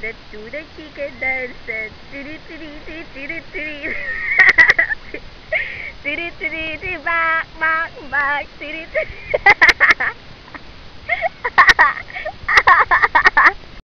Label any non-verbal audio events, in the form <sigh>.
Let's do the chicken dance. Tiri tiri tiri tiri tiri. <laughs> Tiri tiri tiri back back back. Tiri tiri. <laughs>